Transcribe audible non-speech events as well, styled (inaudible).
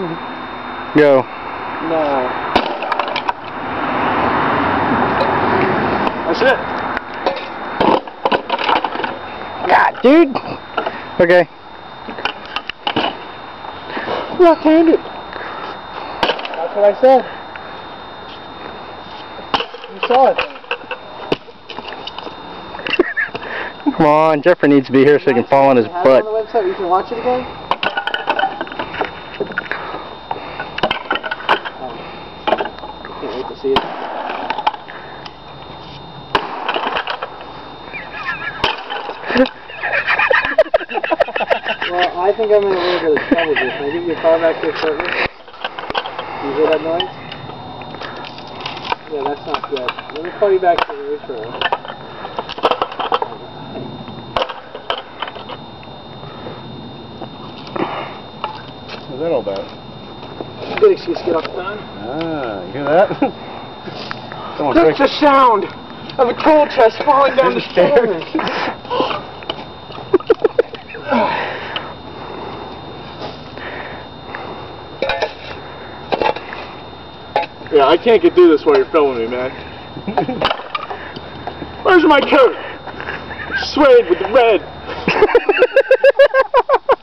Go. No. That's it. God, dude. Okay. Left-handed. That's what I said. You saw it. (laughs) Come on, Jeffrey needs to be here so he can fall on his butt. on the website. You can watch it again. Can't wait to see it. (laughs) Well, I think I'm in a little bit of trouble here. Can I give you a call back here shortly? You hear that noise? Yeah, that's not good. Let me call you back to the shortly. What's that all about? Good excuse to get off the. Ah, you hear that? Someone That's the sound of a coal chest falling down the stairs. (laughs) yeah, I can't get through this while you're filming me, man. (laughs) Where's my coat? Suede with the red. (laughs)